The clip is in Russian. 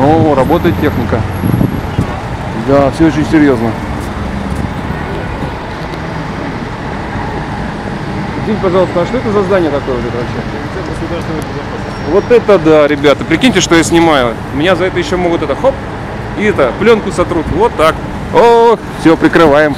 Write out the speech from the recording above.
О, работает техника. Да, все очень серьезно. Извините, пожалуйста, а что это за здание такое уже вообще? Вот это да, ребята. Прикиньте, что я снимаю. Меня за это еще могут это хоп и это пленку сотрут. Вот так. О, все, прикрываем.